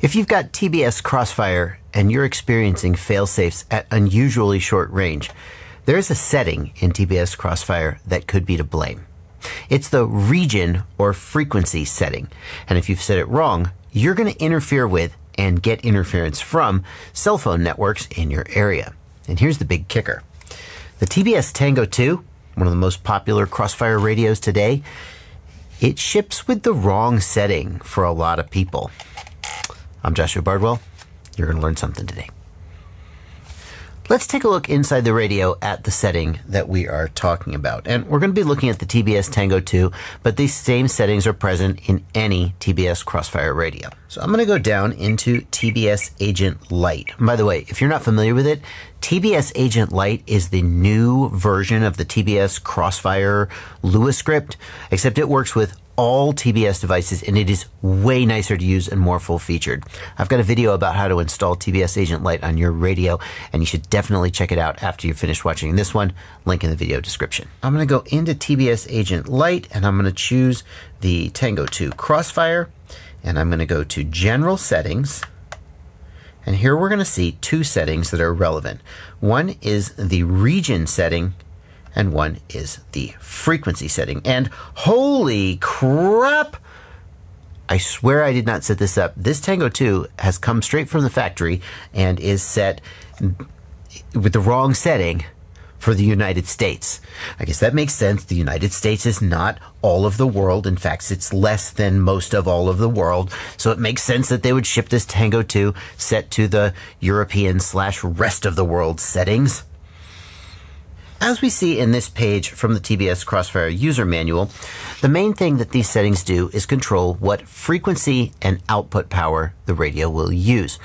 If you've got TBS Crossfire and you're experiencing failsafes at unusually short range, there is a setting in TBS Crossfire that could be to blame. It's the region or frequency setting. And if you've set it wrong, you're going to interfere with and get interference from cell phone networks in your area. And here's the big kicker. The TBS Tango 2, one of the most popular Crossfire radios today, it ships with the wrong setting for a lot of people. I'm Joshua Bardwell. You're going to learn something today. Let's take a look inside the radio at the setting that we are talking about. And we're going to be looking at the TBS Tango 2, but these same settings are present in any TBS Crossfire radio. So I'm going to go down into TBS Agent Lite. by the way, if you're not familiar with it, TBS Agent Lite is the new version of the TBS Crossfire Lua script, except it works with all TBS devices and it is way nicer to use and more full featured. I've got a video about how to install TBS Agent Lite on your radio and you should definitely check it out after you've finished watching this one. Link in the video description. I'm going to go into TBS Agent Lite and I'm going to choose the Tango 2 Crossfire and I'm going to go to General Settings. And here we're going to see two settings that are relevant. One is the region setting and one is the frequency setting. And holy crap! I swear I did not set this up. This Tango 2 has come straight from the factory and is set with the wrong setting for the United States. I guess that makes sense. The United States is not all of the world. In fact, it's less than most of all of the world. So it makes sense that they would ship this Tango 2 set to the European slash rest of the world settings. As we see in this page from the TBS Crossfire user manual, the main thing that these settings do is control what frequency and output power the radio will use.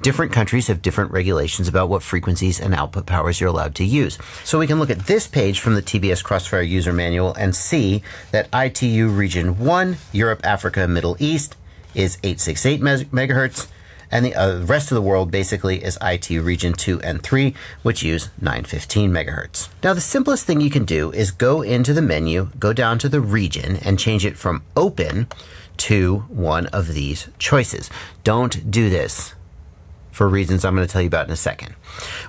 Different countries have different regulations about what frequencies and output powers you're allowed to use. So we can look at this page from the TBS Crossfire user manual and see that ITU region 1, Europe, Africa, Middle East is 868 megahertz and the uh, rest of the world basically is IT region 2 and 3, which use 915 megahertz. Now, the simplest thing you can do is go into the menu, go down to the region, and change it from open to one of these choices. Don't do this for reasons I'm going to tell you about in a second.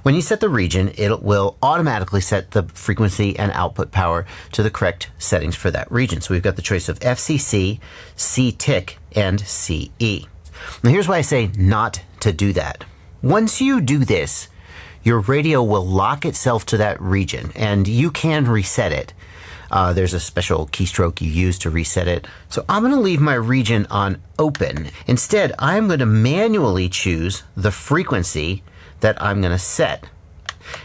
When you set the region, it will automatically set the frequency and output power to the correct settings for that region. So we've got the choice of FCC, CTIC, and CE. Now, here's why I say not to do that. Once you do this, your radio will lock itself to that region and you can reset it. Uh, there's a special keystroke you use to reset it. So I'm going to leave my region on open. Instead, I'm going to manually choose the frequency that I'm going to set.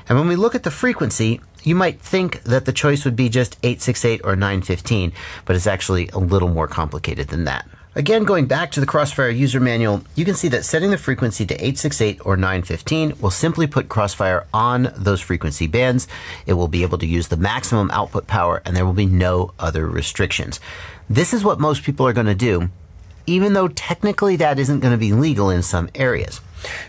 And when we look at the frequency, you might think that the choice would be just 868 or 915, but it's actually a little more complicated than that. Again, going back to the Crossfire user manual, you can see that setting the frequency to 868 or 915 will simply put Crossfire on those frequency bands. It will be able to use the maximum output power and there will be no other restrictions. This is what most people are going to do, even though technically that isn't going to be legal in some areas.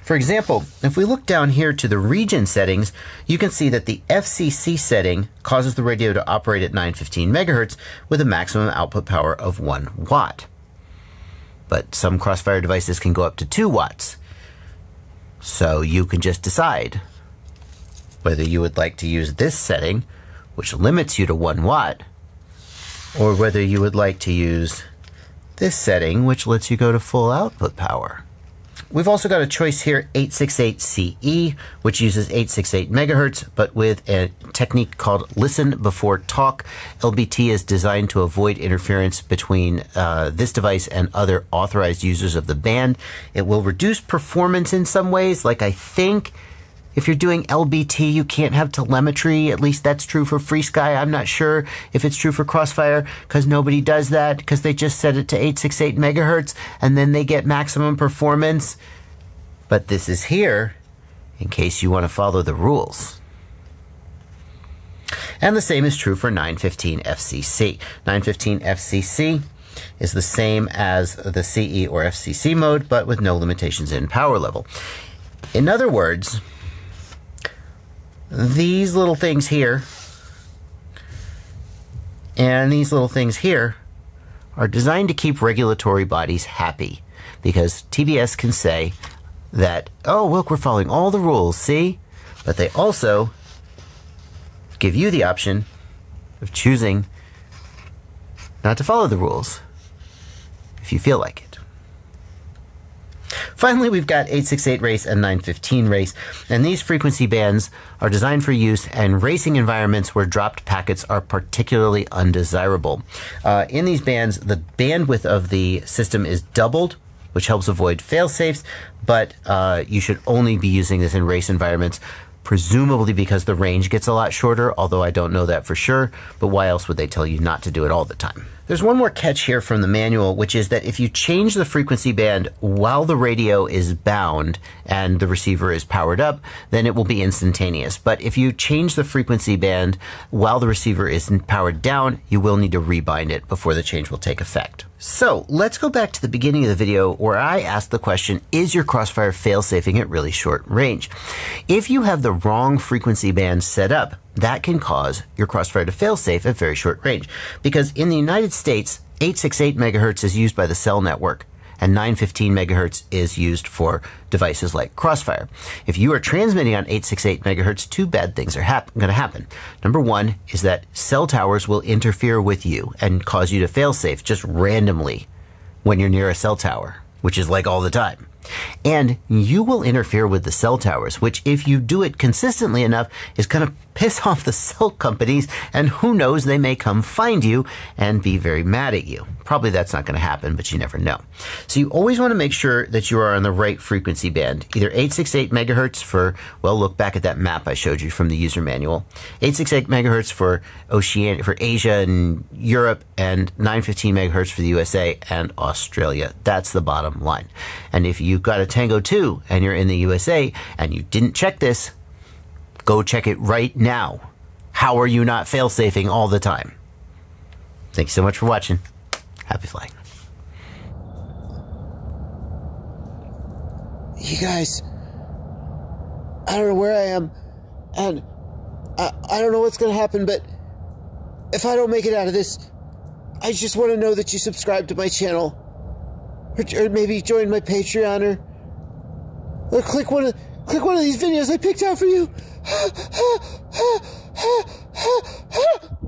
For example, if we look down here to the region settings, you can see that the FCC setting causes the radio to operate at 915 megahertz with a maximum output power of 1 watt but some Crossfire devices can go up to 2 watts. So you can just decide whether you would like to use this setting, which limits you to 1 watt, or whether you would like to use this setting, which lets you go to full output power. We've also got a choice here, 868CE, which uses 868 megahertz, but with a technique called listen before talk. LBT is designed to avoid interference between uh, this device and other authorized users of the band. It will reduce performance in some ways, like I think if you're doing LBT, you can't have telemetry. At least that's true for FrSky. I'm not sure if it's true for Crossfire because nobody does that because they just set it to 868 megahertz and then they get maximum performance. But this is here in case you want to follow the rules. And the same is true for 915 FCC. 915 FCC is the same as the CE or FCC mode, but with no limitations in power level. In other words, these little things here and these little things here are designed to keep regulatory bodies happy because TBS can say that, oh, look, we're following all the rules, see? But they also give you the option of choosing not to follow the rules if you feel like it. Finally, we've got 868 race and 915 race, and these frequency bands are designed for use in racing environments where dropped packets are particularly undesirable. Uh, in these bands, the bandwidth of the system is doubled which helps avoid fail safes, but uh, you should only be using this in race environments presumably because the range gets a lot shorter, although I don't know that for sure. But why else would they tell you not to do it all the time? There's one more catch here from the manual, which is that if you change the frequency band while the radio is bound and the receiver is powered up, then it will be instantaneous. But if you change the frequency band while the receiver is powered down, you will need to rebind it before the change will take effect. So let's go back to the beginning of the video where I asked the question, is your Crossfire fail-safing at really short range? If you have the wrong frequency band set up, that can cause your Crossfire to fail-safe at very short range. Because in the United States, 868 megahertz is used by the cell network and 915 megahertz is used for devices like Crossfire. If you are transmitting on 868 megahertz, two bad things are hap- going to happen. Number one is that cell towers will interfere with you and cause you to fail safe just randomly when you're near a cell tower, which is like all the time. And you will interfere with the cell towers, which, if you do it consistently enough, is going to piss off the cell companies. And who knows, they may come find you and be very mad at you. Probably that's not going to happen, but you never know. So you always want to make sure that you are on the right frequency band. Either 868 megahertz for, well, look back at that map I showed you from the user manual. 868 megahertz for Oceania, for Asia and Europe, and 915 megahertz for the USA and Australia. That's the bottom line. And if you've got a Tango 2 and you're in the USA and you didn't check this, go check it right now. How are you not fail safing all the time? Thank you so much for watching. Happy flying. You guys, I don't know where I am, and I, I don't know what's going to happen, but if I don't make it out of this, I just want to know that you subscribe to my channel, or, or maybe join my Patreon, or, or click one of click one of these videos I picked out for you.